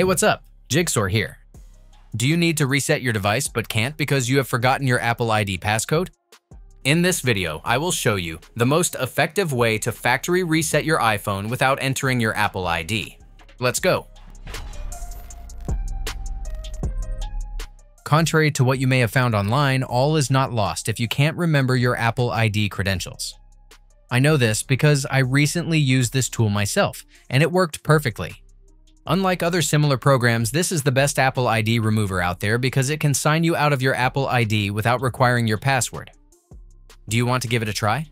Hey, what's up? Jigxor here. Do you need to reset your device but can't because you have forgotten your Apple ID passcode? In this video, I will show you the most effective way to factory reset your iPhone without entering your Apple ID. Let's go. Contrary to what you may have found online, all is not lost if you can't remember your Apple ID credentials. I know this because I recently used this tool myself, and it worked perfectly. Unlike other similar programs, this is the best Apple ID remover out there because it can sign you out of your Apple ID without requiring your password. Do you want to give it a try?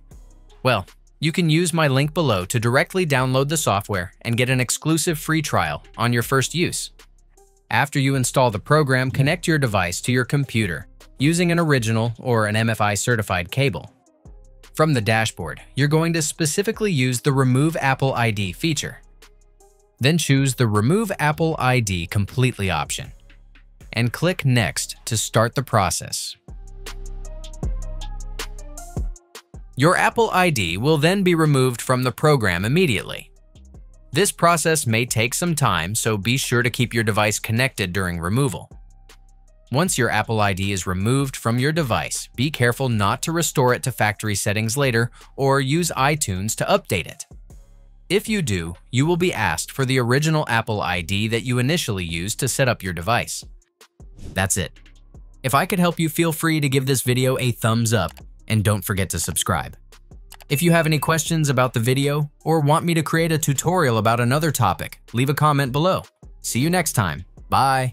Well, you can use my link below to directly download the software and get an exclusive free trial on your first use. After you install the program, connect your device to your computer using an original or an MFI certified cable. From the dashboard, you're going to specifically use the Remove Apple ID feature. Then choose the Remove Apple ID completely option and click Next to start the process. Your Apple ID will then be removed from the program immediately. This process may take some time, so be sure to keep your device connected during removal. Once your Apple ID is removed from your device, be careful not to restore it to factory settings later or use iTunes to update it. If you do, you will be asked for the original Apple ID that you initially used to set up your device. That's it. If I could help you, feel free to give this video a thumbs up and don't forget to subscribe. If you have any questions about the video or want me to create a tutorial about another topic, leave a comment below. See you next time. Bye.